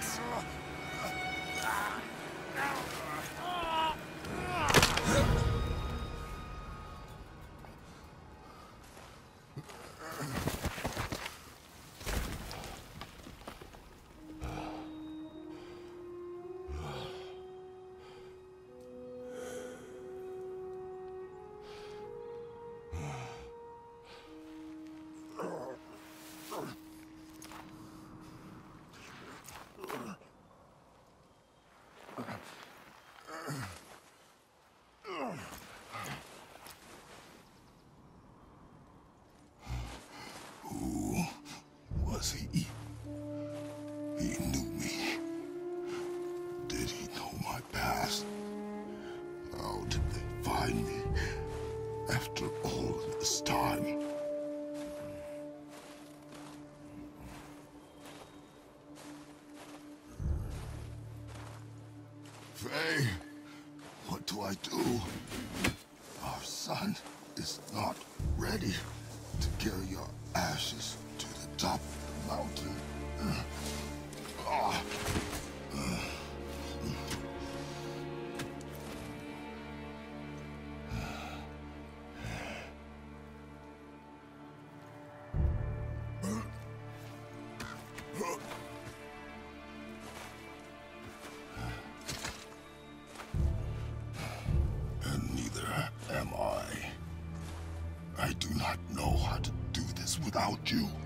You find me after all this time? Faye, what do I do? Our son is not ready to carry your ashes to the top of the mountain. Ah. And without you.